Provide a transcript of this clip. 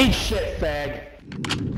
Eat shit, fag.